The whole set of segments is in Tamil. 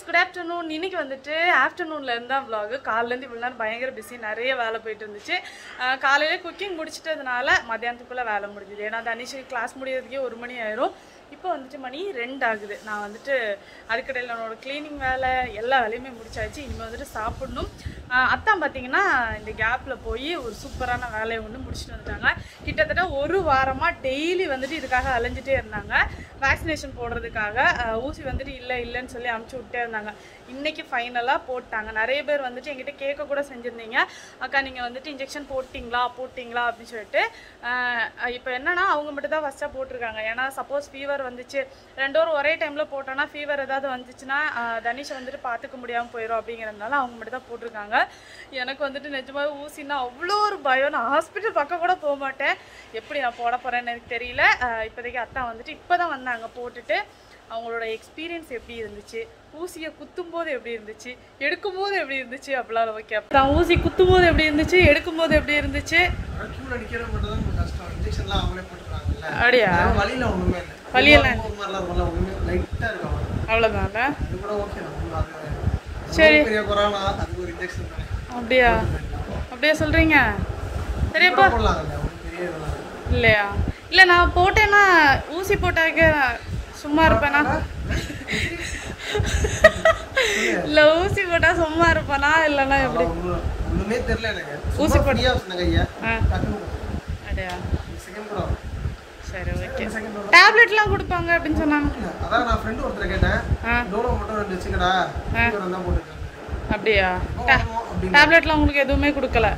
ஃப்ரெண்ட்ஸ் குட் ஆஃப்டர்நூன் இன்னைக்கு வந்துட்டு ஆஃப்டர்நூனில் இருந்தால் விலாகு காலையிலேருந்து இவ்வளோ நேரம் பயங்கர பிஸி நிறைய வேலை போயிட்டு இருந்துச்சு. காலையில் குக்கிங் முடிச்சிட்டதுனால மத்தியானத்துக்குள்ளே வேலை முடிஞ்சுது. ஏன்னா தனிஷுக்கு கிளாஸ் முடியறதுக்கே ஒரு மணி ஆயிரும். இப்போ வந்துட்டு மணி ரெண்டு ஆகுது. நான் வந்துட்டு அதுக்கடையில் என்னோடய க்ளீனிங் வேலை எல்லா வேலையுமே முடிச்சாச்சு. இனிமேல் வந்துட்டு சாப்பிடணும். அத்தான் பார்த்தீங்கன்னா இந்த கேப்பில் போய் ஒரு சூப்பரான வேலையை ஒன்று முடிச்சுட்டு வந்துட்டாங்க. கிட்டத்தட்ட ஒரு வாரமாக டெய்லி வந்துட்டு இதுக்காக அலைஞ்சிட்டே இருந்தாங்க. வேக்சினேஷன் போடுறதுக்காக ஊசி வந்துட்டு இல்லை இல்லைன்னு சொல்லி அமுச்சு விட்டே இருந்தாங்க. இன்றைக்கி ஃபைனலாக போட்டாங்க. நிறைய பேர் வந்துட்டு என்கிட்ட கேட்க கூட செஞ்சுருந்தீங்க. அக்கா நீங்கள் வந்துட்டு இன்ஜெக்ஷன் போட்டிங்களா? போட்டிங்களா? அப்படின்னு சொல்லிட்டு இப்போ என்னன்னா அவங்க மட்டும் தான் ஃபஸ்ட்டாக போட்டிருக்காங்க. ஏன்னா சப்போஸ் ஃபீவர் வந்துச்சு. ரெண்டோரும் ஒரே டைமில் போட்டோன்னா ஃபீவர் ஏதாவது வந்துச்சுன்னா தனிஷை வந்துட்டு பார்த்துக்க முடியாமல் போயிடும் அப்படிங்கிறதுனால அவங்க மட்டும் தான் போட்டிருக்காங்க. எனக்கு வந்துட்டு நிஜமாவே ஊசின்னா அவ்வளோ ஒரு பயம். நான் ஹாஸ்பிட்டல் பக்கம் கூட போக மாட்டேன். எப்படி நான் போட போகிறேன்னு எனக்கு தெரியல. இப்போதைக்கு அத்தா வந்துட்டு இப்போ தான் வந்தாங்க போட்டுட்டு அவங்களோட எக்ஸ்பீரியன்ஸ் எப்படி இருந்துச்சு? ஊசியை குத்தும் போது எப்படி இருந்துச்சு? எடுக்கும் போது எப்படி இருந்துச்சு? அப்படிலாம் நம்ம கேட்போம் ஊசி குத்தும் போது எப்படி இருந்துச்சு? எடுக்கும் போது எப்படி இருந்துச்சு தான் அப்படியா? வழியில ஒண்ணுமே சரி. அப்படியா? அப்படியா சொல்கிறீங்க சரியாப்பா. இல்லையா? இல்லை நான் போட்டேன்னா ஊசி போட்டாக்க சும்மா இருப்பேனா? இல்லை ஊசி போட்டால் சும்மா இருப்பேனா? இல்லைன்னா எப்படி? தெரியல எனக்கு. ஊசி ஊசி போட்டு- போட்டியா அப்படியா. சரி ஓகே டேப்லெட்லாம் கொடுப்பாங்க அப்படின்னு சொன்னாங்க. அதான் நான் ஃப்ரெண்டு ஒருத்தர் கேட்டேன். டோலோ மட்டும் ரெண்டு வச்சுக்கடா. அப்படியா? டேப்லெட்லாம் உங்களுக்கு எதுவுமே கொடுக்கல.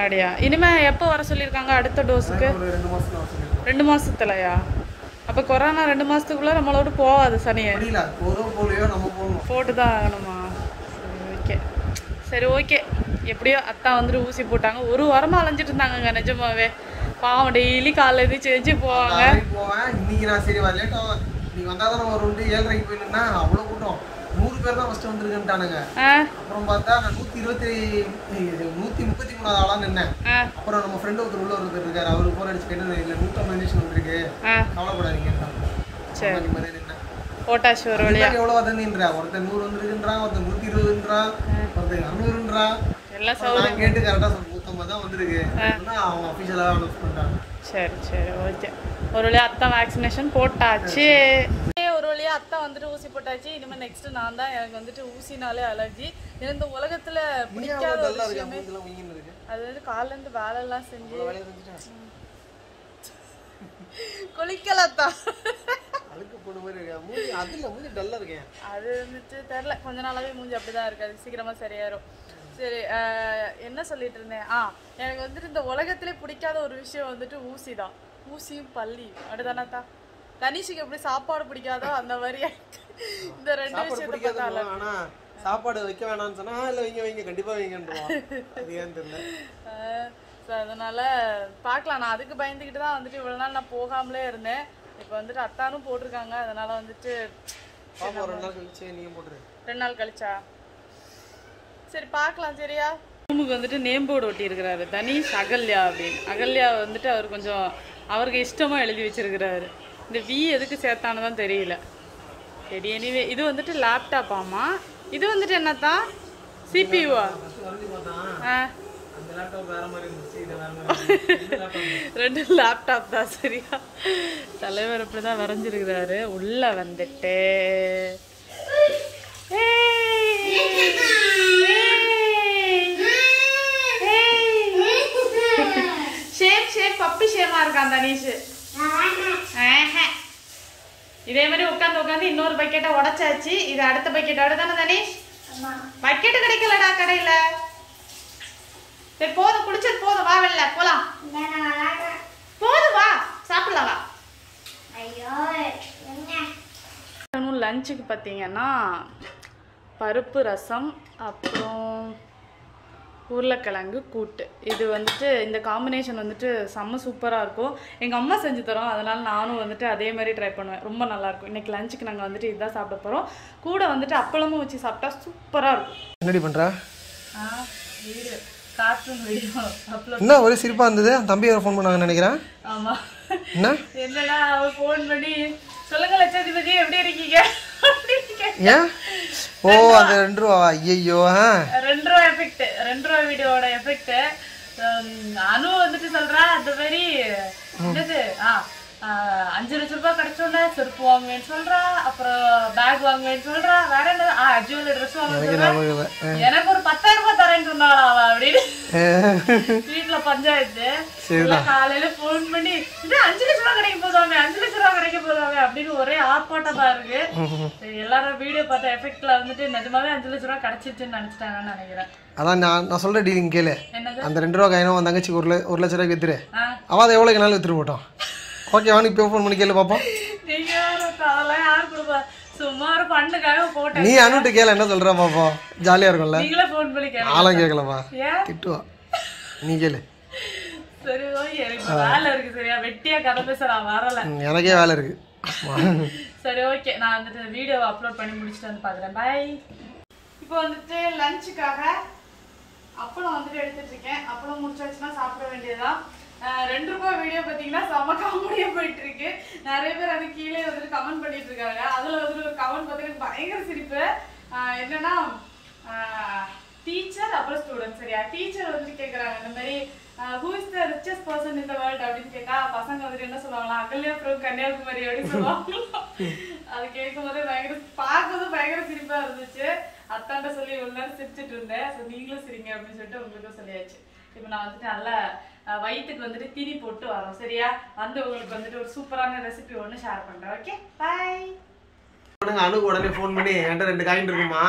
அப்படியா? இனிமே எப்போ வர சொல்லியிருக்காங்க அடுத்த டோஸுக்கு ரெண்டு மாசத்துலயா? அப்போ கொரோனா ரெண்டு மாசத்துக்குள்ள நம்மளோட போகாது சனியை. போட்டு தான் ஆகணுமா? சரி ஓகே சரி ஓகே எப்படியோ அத்தா வந்துட்டு ஊசி போட்டாங்க. ஒரு வாரமாக அலைஞ்சிட்டு இருந்தாங்கங்க நிஜமாவே. பாவம் டெய்லி காலைல எது செஞ்சு போவாங்க. போவேன். இன்னைக்கு நான் சரி வர லேட்டா நீங்க வந்தா தான் ஒரு ரெண்டு ஏழரைக்கு போய் நின்னா அவ்வளவு கூட்டம். நூறு பேர் தான் ஃபர்ஸ்ட் வந்துருக்குன்ட்டானுங்க. அப்புறம் பார்த்தா நான் நூத்தி இருபத்தி நூத்தி முப்பத்தி மூணாவது ஆளா நின்னேன். அப்புறம் நம்ம ஃப்ரெண்டு ஒருத்தர் உள்ள ஒருத்தர் இருக்காரு. அவரு போன் அடிச்சு கேட்டு இல்ல நூற்றம்பது இன்ஜெக்ஷன் வந்திருக்கு. கவலைப்படாதீங்கன்றாங்க சரி. நின்னேன். போட்டாச்சு ஒரு வழியா. எவ்வளவு வதந்தின்றா ஒருத்தர் நூறு வந்துருக்குன்றான் ஒருத்தர் நூத்தி இருபதுன்றான் ஒருத்தர் இரநூறுன்றான் எல்லாம் கேட்டு கரெக்டா சொல்ல நூத்தம்பது தான் வந்திருக்கு. அப்படின்னா அவங்க அஃபிஷியலாக அனௌன்ஸ் பண்ணிட்டாங்க. சரி சரி ஓகே ஒரு வழியா அத்தா வேக்சினேஷன் போட்டாச்சு. ஒரு வழியா அத்தா வந்துட்டு ஊசி போட்டாச்சு. இனிமேல் நெக்ஸ்ட் நான் தான் எனக்கு வந்துட்டு ஊசினாலே அலர்ஜி இந்த உலகத்துல பிடிக்காத ஒரு விஷயமே அது வந்து காலைல இருந்து வேலையெல்லாம் செஞ்சு. குளிக்கலத்தா அது வந்துட்டு தெரில கொஞ்ச நாளாவே மூஞ்சி அப்படிதான் இருக்கு. அது சீக்கிரமா சரியாயிரும். சரி என்ன சொல்லிட்டு இருந்தேன்? ஆ எனக்கு வந்துட்டு இந்த உலகத்திலே பிடிக்காத ஒரு விஷயம் வந்துட்டு ஊசி தான் ஊசியும் பள்ளியும் அப்படிதானத்தா தனிஷுக்கு எப்படி சாப்பாடு பிடிக்காதோ அந்த மாதிரி இந்த ரெண்டு விஷயத்த பார்த்தால ஆனா சாப்பாடு வைக்க வேணாம்னு சொன்னா "ஆ, இல்ல வைங்க வைங்க கண்டிப்பா வைங்கன்றான் தெரியல. ஸோ அதனால பார்க்கலாம் நான் அதுக்கு பயந்துக்கிட்டு தான் வந்துட்டு இவ்வளோ நாள் நான் போகாமலே இருந்தேன். இப்போ வந்துட்டு அத்தானும் போட்டிருக்காங்க. அதனால வந்துட்டு ரெண்டு நாள் கழிச்சு நீங்க போட்டுரு ரெண்டு நாள் கழிச்சா சரி பார்க்கலாம் சரியா ரூமுக்கு வந்துட்டு நேம் போர்டு ஒட்டி இருக்கிறாரு தனீஷ் அகல்யா அப்படின்னு. அகல்யா வந்துட்டு அவர் கொஞ்சம் அவருக்கு இஷ்டமா எழுதி வச்சிருக்கிறாரு. இந்த வி எதுக்கு சேர்த்தானதான் தெரியல. சரி எனிவே இது வந்துட்டு லேப்டாப் ஆமா? இது வந்துட்டு என்னத்தான் சிபியூவா ஆ? ரெண்டு லேப்டாப் தான் சரியா? தலைவர் இப்படி தான் வரைஞ்சிருக்கிறாரு. உள்ள வந்துட்டு. ஷேப் பப்பி ஷேமா இருக்கான் தனீஷ் ஆஹா. இதே மாதிரி உட்காந்து உட்காந்து இன்னொரு பக்கெட்டை உடைச்சாச்சு இது அடுத்த பக்கெட் அடுத்தானே தனீஷ் பக்கெட்டு கிடைக்கலடா கடையில சரி போதும் குடிச்சது போதும் வா வெளில போலாம் போதும் வா சாப்பிடலாம் வா லஞ்சுக்கு பார்த்தீங்கன்னா பருப்பு ரசம் அப்புறம் உருளைக்கிழங்கு கூட்டு. இது வந்துட்டு இந்த காம்பினேஷன் வந்துட்டு செம்ம சூப்பராக இருக்கும். எங்கள் அம்மா செஞ்சு தரோம். அதனால் நானும் வந்துட்டு அதே மாதிரி ட்ரை பண்ணுவேன். ரொம்ப நல்லாயிருக்கும் இன்றைக்கி லஞ்சுக்கு நாங்கள் வந்துட்டு இதுதான் சாப்பிட போகிறோம் கூட வந்துட்டு அப்பளமும் வச்சு சாப்பிட்டா சூப்பராக இருக்கும். என்னடி அப்லோட் என்ன ஒரே சிரிப்பா இருந்தது? தம்பி வேற ஃபோன் பண்ணாங்கன்னு நினைக்கிறேன். ஆமாம் என்ன? என்னடா அவ ஃபோன் பண்ணி சொல்லுங்க லட்சாதிபதி எப்படி இருக்கீங்க. ஏன்? ஓ அந்த ரெண்டு ரூபா. ஐயோ ரெண்டு ரூபா எஃபெக்ட் ரெண்டு ரூபா வீடியோட எஃபெக்ட் அனு வந்துட்டு சொல்றா அந்த மாதிரி என்னது? அஞ்சு லட்ச ரூபாய் கிடைச்சோன்னே செருப்பு வாங்குவேன்னு சொல்றா அப்புறம் பேக் வாங்குவேன்னு சொல்றா வேற என்ன ஆ அஜுவல் ட்ரெஸ் வாங்குவேன். எனக்கு ஒரு பத்தாயிரம் ரூபாய் தரேன்னு சொன்னாளா அவ அப்படின்னு ஆ. வீட்டுல பஞ்சாயத்து. காலையில போன் பண்ணி அஞ்சு லட்ச ரூபா கிடைக்க போதாமே அஞ்சு லட்ச ரூபா கிடைக்க போதாமே அப்படின்னு ஒரே ஆர்ப்பாட்டமா இருக்கு. எல்லாரும் வீடியோ பார்த்த எஃபெக்ட்ல வந்துட்டு நிஜமாவே அஞ்சு லட்ச ரூபா கிடைச்சிருச்சுன்னு நினைச்சிட்டாங்கன்னு நினைக்கிறேன். அதான் நான் நான் சொல்ற டீலிங் கேளு. அந்த ரெண்டு ரூபா காயினும் உன் தங்கச்சிக்கு ஒரு ஒரு லட்ச ரூபாய்க்கு வித்துரு. அவன் அதை எவ்வளோக்கு நாள் வித்துரு போட்டோம்? ஓகே அவனுக்கு இப்போ ஃபோன் பண்ணி கேளு பார்ப்போம் நீங்க அதெல்லாம் யார் கொடுப்பா சும்மா ஒரு பண்ணுக்காக போட்டேன். நீ அனுட்டு கேளு என்ன சொல்ற பார்ப்போம் ஜாலியாக இருக்கும்ல? நீங்களே போன் பண்ணி கேளுங்க. ஆளும் ஏன் திட்டுவா. நீ கேளு. சரி ஓகே எனக்கு வேலை இருக்கு சரியா? வெட்டியா கதை பேசுறான் வரல. ம், எனக்கே வேலை இருக்கு. சரி ஓகே. நான் வந்துட்டு வீடியோவை அப்லோட் பண்ணி முடிச்சுட்டு வந்து பார்க்குறேன். பை இப்போ வந்துட்டு லஞ்சுக்காக அப்பளம் வந்துட்டு எடுத்துட்டு இருக்கேன். அப்பளம் முடிச்சாச்சுன்னா சாப்பிட வேண்டியதுதான். ரெண்டு ரூபாய் வீடியோ பார்த்தீங்கன்னா செம காமெடியாக போயிட்டு இருக்கு நிறைய பேர் அது கீழே வந்துட்டு கமெண்ட் பண்ணிட்டு இருக்காங்க. அதுல வந்துட்டு ஒரு கமெண்ட் பார்த்தீங்கன்னா பயங்கர சிரிப்பு. என்னன்னா டீச்சர் அப்புறம் ஸ்டூடெண்ட் சரியா? டீச்சர் வந்துட்டு கேட்குறாங்க இந்த மாதிரி who is the richest person இந்த வேர்ல்ட் அப்படின்னு கேட்டா பசங்க வந்துட்டு என்ன சொல்லுவாங்களா அகல்யாபுரம் கன்னியாகுமரி அப்படின்னு சொல்லுவாங்க. அது கேட்கும் போதே பயங்கர பார்க்கறதும் பயங்கர சிரிப்பா இருந்துச்சு. அத்தாண்ட சொல்லி ஒரு நேரம் சிரிச்சிட்டு இருந்தேன். ஸோ நீங்களும் சிரிங்க அப்படின்னு சொல்லிட்டு உங்களுக்கும் சொல்லியாச்சு. இப்போ நான் வந்துட்டு நல்லா அஹ், வயித்துக்கு வந்துட்டு திணி போட்டு வரோம் சரியா? வந்து உங்களுக்கு வந்துட்டு ஒரு சூப்பரான ரெசிபி ஒன்று ஷேர் பண்றேன் ஓகே பை உடனே அணுக்கு உடனே ஃபோன் பண்ணி என்கிட்ட ரெண்டு காயின் இருக்குமா?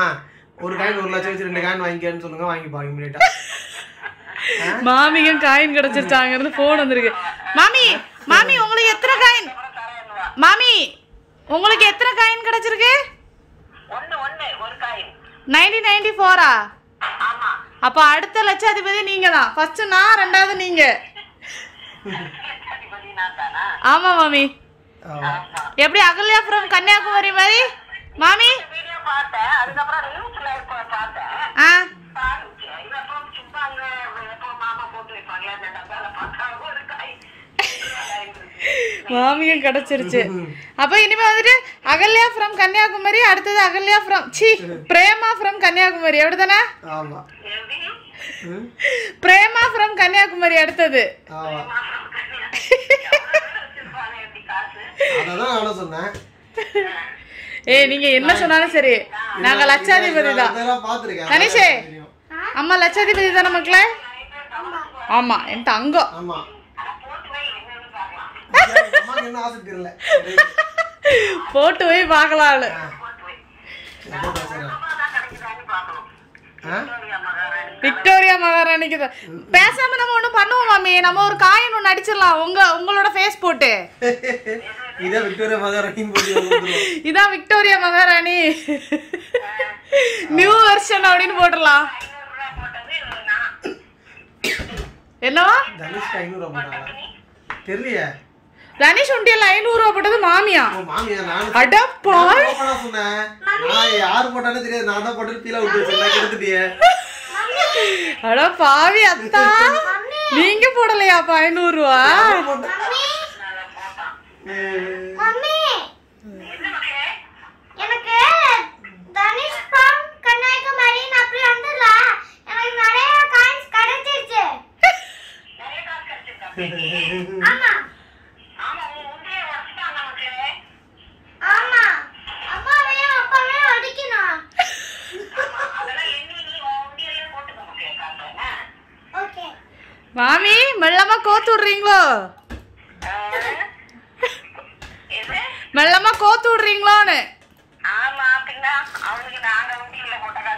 ஒரு காயின் ஒரு லட்சம் வச்சு ரெண்டு காயின் வாங்கிக்கன்னு சொல்லுங்க வாங்கிப்பா இமீடியட்டா மாமிக்கும் காயின் கிடைச்சிருச்சாங்கிறது ஃபோன் வந்திருக்கு. மாமி மாமி உங்களுக்கு எத்தனை காயின் மாமி உங்களுக்கு எத்தனை காயின் கிடைச்சிருக்கு? ஒண்ணு ஒண்ணு ஒரு காயின் நைன்டீன் நைன்டி ஃபோரா ஆமா. அப்போ அடுத்த லட்சாதிபதி நீங்க தான் ஃபர்ஸ்ட் நான் ரெண்டாவது நீங்க. ஆமா மாமி. எப்படி அகல்யா ஃப்ரம் கன்னியாகுமரி மாதிரி? மாமி? ஆ. அங்க மாமா போட்டு வைப்பாங்களே அந்த டப்பால பார்த்தா மாமியும் கிடைச்சிருச்சு. அப்ப இனிமே வந்துட்டு அகல்யா ஃப்ரம் கன்னியாகுமரி அடுத்தது Akalya from C Prema from Kanyakumari. அப்படிதானே பிரேமா ஃப்ரம் கன்னியாகுமரி அடுத்தது. ஏய் நீங்க என்ன சொன்னாலும் சரி. நாங்க லட்சாதிபதி தான். கணேஷே. அம்மா லட்சாதிபதி தானே மக்களே ஆமா. என் தங்கம் ஆமா போட்டு வை என்னன்னு பார்க்கலாம் அம்மாக்கு என்ன ஆசை தெரியல போட்டு போய் ஆ? விக்டோரியா மகாராணி. மகாராணிக்கு பேசாம நம்ம ஒண்ணு பண்ணுவோம் மாமி. நம்ம ஒரு காயின் ஒண்ணு அடிச்சிடலாம். உங்க உங்களோட ஃபேஸ் போட்டு. இதே விக்டோரியா வந்துரும். இதான் விக்டோரியா மகாராணி. நியூ வெர்ஷன் அப்படின்னு போட்டுடலாம். என்னவா? தனுஷ்க்கு ஐநூறு தெரியலையே. தனிஷ் உண்டியல் ஐநூறு ரூபா போட்டது மாமியா? ஓ, மாமியா நான் அட பாய் ஓப்பனா சொன்னேன். நான் யார் போட்டாலும் தெரியாது. நான் தான் போட்டு கீழே விட்டு கெடுத்துட்டியே. அட பாவி அத்தா. நீங்க போடலையா அப்ப ஐநூறு ரூபா நான் போட்டேன். ஏய். மம்மி என்ன மகளே எனக்கு தனுஷ் ஃப்ரம் கன்னியாகுமரின்னு அப்படி வந்துடல எனக்கு நிறைய காயின்ஸ் கிடைச்சிருச்சு நிறைய காசு கிடைச்சிருக்கா ஆமா ஆமா உன் உண்டியை உடச்சுட்டாங்க மக்களே ஆமா அப்பாவையும் அப்பாவையும் அடிக்கணும் ஆமா, அதெல்லாம் எண்ணி நீ உன் உண்டியல்லே போட்டுக்க மக்களே காசு என்ன? ஓகே மாமி மெல்லமா கோத்து விடுறீங்களோ ஆ? எது? மெல்லமா கோத்து விடுறீங்களோன்னு ஆமா பின்ன அவனுக்கு நாங்க உண்டியல்ல போட்ட காசை நைஸா இவன் போட்ட எங்க கதை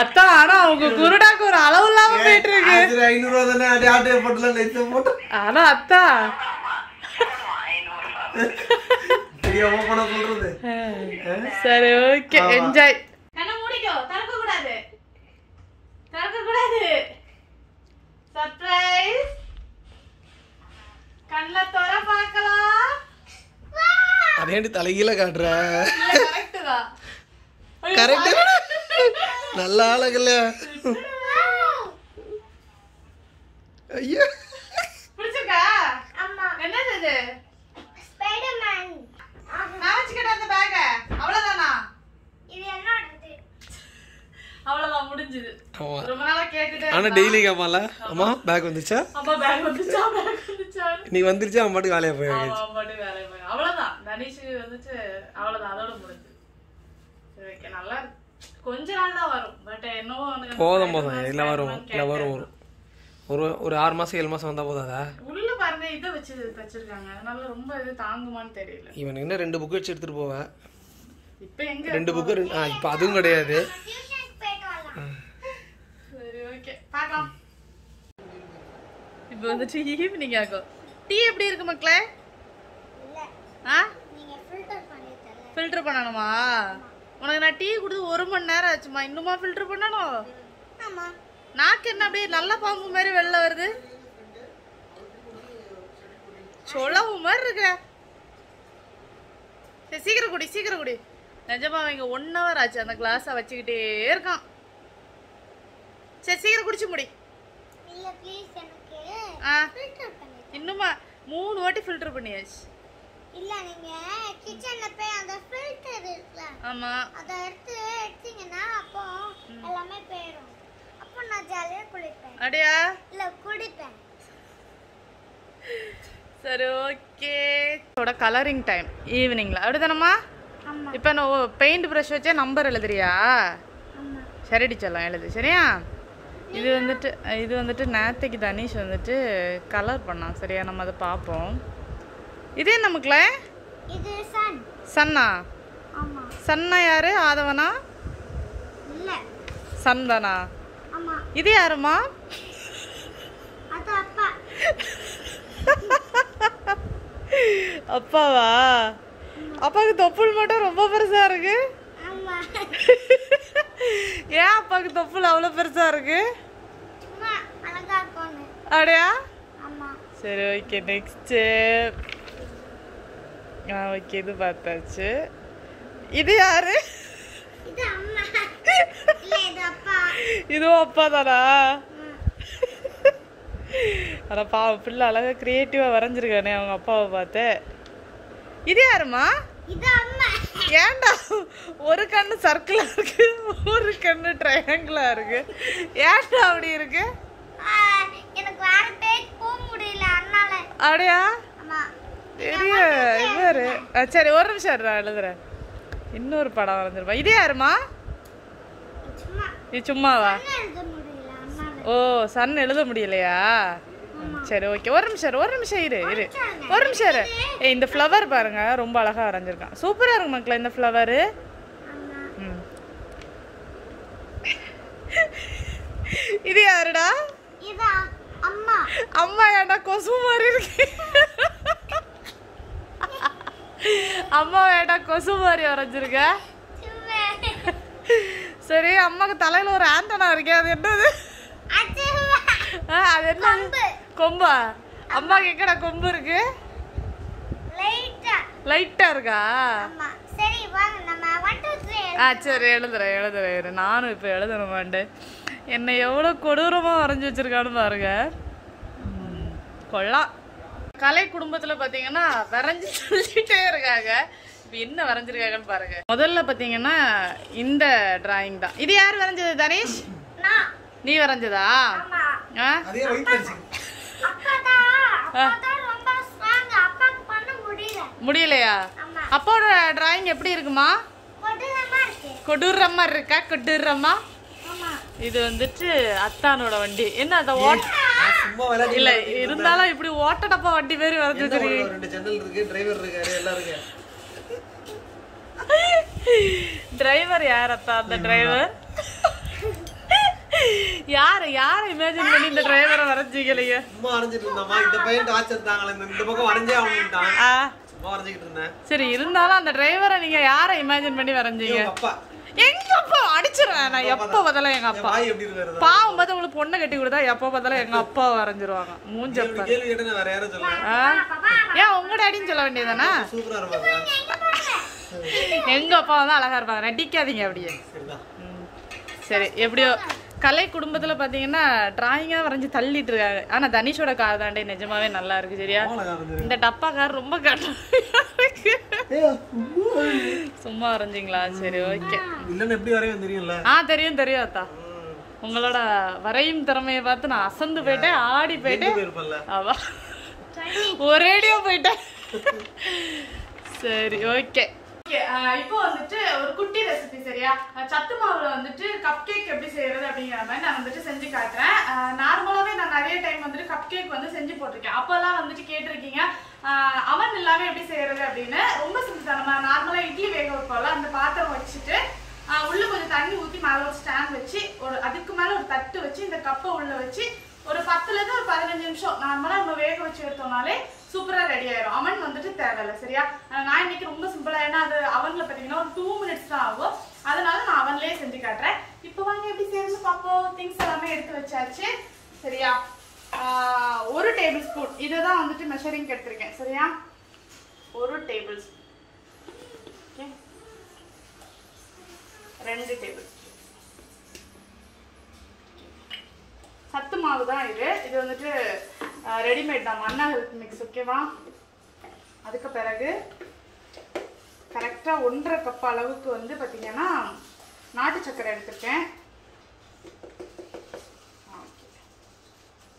அத்தா ஆனா அவங்க குருடாக்கு ஒரு அளவு இல்லாம போயிட்டு இருக்கு சரி, ஐநூறு ரூபா ஆனா அத்தா. சரி ஓகே. என்ஜாய் கண்ண முடிக்கோ திறக்க கூடாது சர்ப்ரைஸ். கண்ண தொற பார்க்கலாம். அதேண்டி தலைகீழ காட்டுற? கரெக்ட் தான். கரெக்ட் நல்ல ஆளுகல்ல ஐயா. பிடிச்சிருக்கா? ஆமா. என்னது இது? ஆமா. ரொம்ப நாளா கேட்டுட்டே ஆனா டெய்லி கேட்பான்ல அம்மா பேக் வந்துச்சா? அம்மா பேக் வந்துச்சா? பேக் வந்துச்சா? இன்னைக்கு வந்துருச்சு? அவன் பாட்டுக்கு வேலையை போய் ஆமா பாட்டு வேலையை போய் அவ்வளவுதான். தனிஷுக்கு வந்துட்டு அவ்வளவுதான். அதோட முடிஞ்சு சரி ஓகே நல்லா இருக்கு. கொஞ்ச நாள் தான் வரும். பட் என்னவோ போதும் போதும். இல்லை வரும். இல்லை வரும் வரும். ஒரு ஒரு ஆறு மாசம் ஏழு மாசம் வந்தா போதாதா? உள்ள பாருங்க இதை வச்சு தச்சிருக்காங்க அதனால ரொம்ப இது தாங்குமான்னு தெரியல. இவனுக்கு என்ன ரெண்டு புக்கு வச்சு எடுத்துட்டு போவேன் இப்ப எங்க ரெண்டு புக்கு இப்போ அதுவும் கிடையாது. சரி ஓகே பார்க்கலாம். இப்போ வந்துட்டு ஈவினிங் ஆகும் டீ எப்படி இருக்கு மக்களே? ஆ? ஃபில்டர் பண்ணணுமா? உனக்கு நான் டீ கொடுத்து ஒரு மணி நேரம் ஆச்சுமா. இன்னுமா ஃபில்டர் பண்ணணும்? நாக்கு என்ன அப்படியே நல்ல பாம்பு மாதிரி வெளில வருது? சொலவு மாதிரி இருக்க. சரி சீக்கிரம் குடி சீக்கிரம் குடி. நிஜமா இங்க ஒன் ஹவர் ஆச்சு. அந்த கிளாஸை வச்சுக்கிட்டே இருக்கான். சரி சீக்கிரம் குடிச்சு முடி. இன்னுமா மூணு வாட்டி ஃபில்டர் பண்ணியாச்சு. இல்ல நீங்க கிச்சன்ல போய் அந்த ஃபில்டர் இருக்குல்ல ஆமா. அத எடுத்து எடுத்தீங்கன்னா அப்போ எல்லாமே போயிடும் அப்போ நான் ஜாலியா குளிப்பேன். அப்படியா? இல்ல குடிப்பேன். சரி ஓகே இதோட கலரிங் டைம் ஈவினிங்ல அப்படிதானம்மா? இப்போ நான் பெயிண்ட் ப்ரஷ் வச்சே நம்பர் எழுதுறியா? சரிடி செல்லம் எழுது. சரியா? இது வந்துட்டு இது வந்துட்டு நேத்தைக்கு தனீஷ் வந்துட்டு கலர் பண்ணான். சரியா? நம்ம அதை பார்ப்போம். இதே நமக்குல இது சன். சன்னா? சன்னா யாரு? ஆதவனா? இல்ல. சன் தானா? இது யாருமா? அது அப்பா. அப்பாவா? அப்பாவுக்கு தொப்புள் மட்டும் ரொம்ப பெருசா இருக்கு. ஏன் அப்பாவுக்கு தொப்புள் அவ்வளோ பெருசா இருக்கு? அப்படியா சரி ஓகே நெக்ஸ்ட்டு ஆ ஓகே இது பார்த்தாச்சு. இது யாரு? இதுவும் அப்பா தானா. ஆனால் பாவம் பிள்ளை அழகா கிரியேட்டிவாக வரைஞ்சிருக்கானே அவங்க அப்பாவை பார்த்து. இது யாருமா ஏன்டா? ஒரு கண்ணு சர்க்கிளா இருக்கு ஒரு கண்ணு ட்ரையாங்கிளா இருக்கு. ஏன்டா அப்படி இருக்கு? அப்படியா? பெரிய இவரு சரி ஒரு நிமிஷம் எழுதுறேன். இன்னொரு படம் வரைஞ்சிருப்பா. இது யாருமா இது சும்மாவா? ஓ சன் எழுத முடியலையா? சரி ஓகே. ஒரு நிமிஷம் ஒரு நிமிஷம் இரு இரு. ஒரு நிமிஷம் இரு. ஏய் இந்த ஃப்ளவர் பாருங்க ரொம்ப அழகா வரைஞ்சிருக்கான். சூப்பரா இருக்கு மக்களே இந்த ஃப்ளவரு இது யாருடா? இதா அம்மா. அம்மா ஏன்டா கொசு மாதிரி இருக்கு? அம்மா ஏன்டா கொசு மாதிரி வரைஞ்சிருக்க? சரி அம்மாக்கு தலையில ஒரு ஆண்டனா இருக்கே அது என்னது? அது என்ன? கொம்பா. அம்மாக்கு எங்கடா கொம்பு இருக்கு? லைட்டா. இருக்கா? ஆ சரி எழுதுறேன் எழுதுறேன். நானும் இப்போ எழுதணுமாண்டு. என்னை எவ்வளோ கொடூரமாக வரைஞ்சி வச்சிருக்கான்னு பாருங்க. ம், கொள்ளலாம் கலை குடும்பத்தில் பார்த்தீங்கன்னா வரைஞ்சி சொல்லிட்டே இருக்காங்க. இப்போ என்ன வரைஞ்சிருக்காங்கன்னு பாருங்க. முதல்ல பார்த்தீங்கன்னா இந்த டிராயிங் தான். இது யார் வரைஞ்சது தனேஷ்? நீ. வரைஞ்சதா? ஆமா. ஆ? முடியலையா? ஆமா. அப்போட டிராயிங் எப்படி இருக்குமா? கொடூரமா இருக்கு. கொடூரமா இருக்கா? கொடூரமா? ஆமா இது வந்துட்டு அத்தானோட வண்டி. என்ன அந்த ஓட்ட இல்ல இருந்தாலும் இப்படி ஓட்ட டப்பா வண்டி வச்சிருக்கீங்க ஒரு ரெண்டு ஜன்னல் இருக்கு டிரைவர் இருக்காரு எல்லாம் இருக்கு டிரைவர் யார் அத்தா அந்த டிரைவர் யாரு யார இமேஜின் பண்ணி இந்த டிரைவரை வரைஞ்சிக்கலைங்க சும்மா வரைஞ்சிட்டு இருந்தாமா இந்த பையன் டார்ச்சர் தாங்களே இந்த பக்கம் வரைஞ்சே ஆ. சும்மா வரைஞ்சிக்கிட்டு இருந்தேன். சரி இருந்தாலும் அந்த டிரைவரை நீங்க யார இமேஜின் பண்ணி வரைஞ்சீங்க? அப்பா. எங்க அப்பா அடிச்சிருவேன் நான். எப்போ பதில எங்க அப்பா. பாவம் பார்த்து உங்களுக்கு பொண்ணை கட்டி கொடுத்தா எப்போ பார்த்தாலும் எங்க அப்பா வரைஞ்சிருவாங்க. மூஞ்சப்ப? ஏன் உங்க டாடின்னு சொல்ல வேண்டியதானே எங்க அப்பா வந்து அழகா இருப்பாங்க. நடிக்காதீங்க அப்படியே. சரி எப்படியோ. கலை குடும்பத்துல பாத்தீங்கன்னா டிராயிங்கா வரைஞ்சு தள்ளிட்டு இருக்காங்க. ஆனா தனிஷோட கார் தாண்டே நிஜமாவே நல்லா இருக்கு சரியா? இந்த டப்பா கார் ரொம்ப கட்ட சும்மா வரைஞ்சிங்களா சரி ஓகே இல்லன்னு எப்படி வரையும் தெரியும்ல? ஆ தெரியும் தெரியும் அத்தா. உங்களோட வரையும் திறமையை பார்த்து நான் அசந்து போயிட்டேன் ஆடி போயிட்டேன். அவா ஒரேடியோ போயிட்டேன். சரி ஓகே இப்போ வந்துட்டு ஒரு குட்டி ரெசிபி சரியா? சத்து மாவுல வந்துட்டு கப் கேக் எப்படி செய்யறது அப்படிங்கிற மாதிரி நான் வந்துட்டு செஞ்சு காட்டுறேன். நார்மலாவே நான் நிறைய டைம் வந்துட்டு கப் கேக் வந்து செஞ்சு போட்டிருக்கேன். அப்பெல்லாம் வந்துட்டு கேட்டிருக்கீங்க அவன் இல்லாம எப்படி செய்யறது அப்படின்னு. ரொம்ப சிம்பிள் நம்ம நார்மலா இட்லி வேக வைப்போம்ல அந்த பாத்திரம் வச்சுட்டு உள்ள கொஞ்சம் தண்ணி ஊத்தி மேல ஒரு ஸ்டாண்ட் வச்சு ஒரு அதுக்கு மேல ஒரு தட்டு வச்சு இந்த கப்பை உள்ள வச்சு ஒரு பத்துலேருந்து ஒரு பதினஞ்சு நிமிஷம் நார்மலாக நம்ம வேக வச்சு எடுத்தோம்னாலே சூப்பராக ரெடி ஆயிரும். அவன் வந்துட்டு தேவையில்ல சரியா? நான் இன்னைக்கு ரொம்ப சிம்பிளாக ஏன்னா அது அவனில் பார்த்தீங்கன்னா ஒரு டூ மினிட்ஸ் தான் ஆகும். அதனால நான் அவன்லயே செஞ்சு காட்டுறேன். இப்போ வாங்க எப்படி சேர்ந்து பார்ப்போம். திங்ஸ் எல்லாமே எடுத்து வச்சாச்சு சரியா? ஒரு டேபிள் ஸ்பூன் இதை தான் வந்துட்டு மெஷரிங் எடுத்திருக்கேன் சரியா? ஒரு டேபிள் ஸ்பூன் ஓகே ரெண்டு டேபிள் சத்து மாவு தான் இது. இது வந்துட்டு ரெடிமேட் தான். மன்னா ஹெல்த் மிக்ஸ் ஓகேவா அதுக்கு பிறகு கரெக்டாக ஒன்றரை கப் அளவுக்கு வந்து பார்த்தீங்கன்னா நாட்டு சக்கரை எடுத்திருக்கேன்.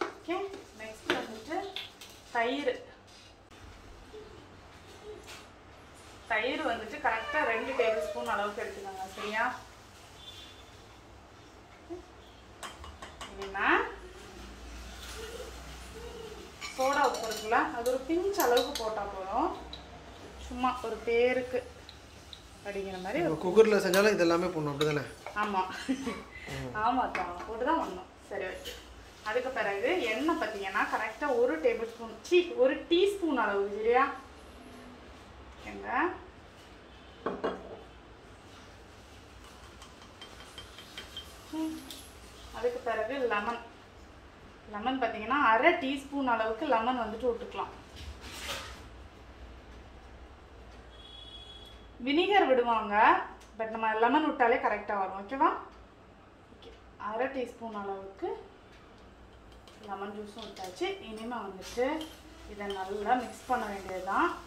ஓகே நெக்ஸ்ட் வந்துட்டு தயிர். தயிர் வந்துட்டு கரெக்டாக ரெண்டு டேபிள் ஸ்பூன் அளவுக்கு எடுத்துக்கோங்க சரியா? இனிமே சோடா உப்பு இருக்குல்ல அது ஒரு பிஞ்ச் அளவுக்கு போட்டால் போதும். சும்மா ஒரு பேருக்கு அப்படிங்கிற மாதிரி குக்கரில் செஞ்சாலும் இது எல்லாமே போடணும் அப்படிதானே? ஆமாம் ஆமாம் தான் போட்டு தான் பண்ணணும். சரி ஓகே அதுக்கு பிறகு எண்ணெய் பார்த்தீங்கன்னா கரெக்டாக ஒரு டேபிள் ஸ்பூன் சி ஒரு டீஸ்பூன் அளவு சரியா? எங்க ம். அதுக்கு பிறகு லெமன் லெமன் பார்த்தீங்கன்னா அரை டீஸ்பூன் அளவுக்கு லெமன் வந்துட்டு விட்டுக்கலாம் வினிகர் விடுவாங்க பட் நம்ம லெமன் விட்டாலே கரெக்டாக வரும். ஓகேவா ஓகே அரை டீஸ்பூன் அளவுக்கு லெமன் ஜூஸும் விட்டாச்சு. இனிமேல் வந்துட்டு இதை நல்லா மிக்ஸ் பண்ண வேண்டியதுதான். தான்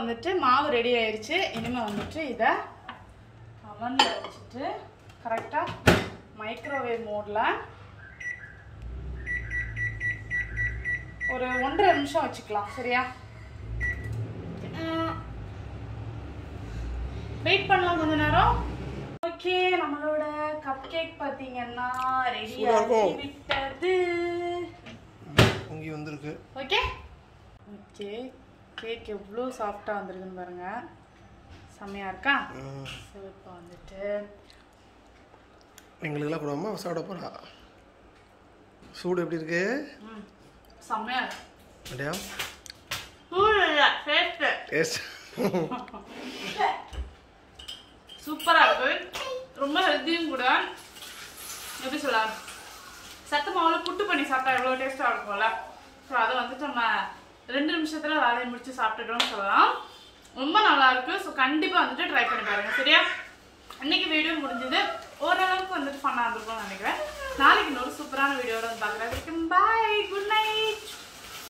வந்துட்டு மாவு ரெடி ஆயிருச்சு. இனிமேல் வந்துட்டு இதை அவனில் வச்சுட்டு கரெக்டாக மைக்ரோவேவ் மோடில் ஒரு ஒன்றரை நிமிஷம் வச்சுக்கலாம். சரியா? வெயிட் பண்ணலாம் கொஞ்ச நேரம். ஓகே நம்மளோட கப் கேக் பார்த்தீங்கன்னா ரெடி விட்டது. பொங்கி வந்திருக்கு. ஓகே? ஓகே. கேக் எவ்வளோ சாஃப்டாக வந்திருக்குன்னு பாருங்க. செம்மையாக இருக்கா. ஸோ இப்போ வந்துட்டு. எங்களுக்கெல்லாம் கூடாம சாப்பிட போறா. சூடு எப்படி இருக்கு? செம்மையாக இருக்கு. அப்படியா? டேஸ்ட்டு டேஸ்ட் சூப்பரா இருக்கு. ரொம்ப ஹெல்த்தியும் கூட. எப்படி சொல்ல சத்து மாவுல புட்டு பண்ணி சாப்பிட்டா எவ்வளோ டேஸ்ட்டாக இருக்கும்ல. ஸோ அதை வந்துட்டு நம்ம ரெண்டு நிமிஷத்துல வேலையை முடிச்சு சாப்பிட்டுட்டோம்னு சொல்லலாம். ரொம்ப நல்லா இருக்கு. ஸோ கண்டிப்பாக வந்துட்டு ட்ரை பண்ணி பாருங்க. சரியா? இன்னைக்கு வீடியோ முடிஞ்சது. ஓரளவுக்கு வந்துட்டு ஃபன்னாக இருந்திருக்கும்னு நினைக்கிறேன். நாளைக்கு இன்னொரு சூப்பரான வீடியோட வந்து பார்க்குறேன். Bye good night